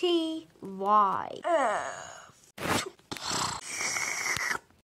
T Y. Uh.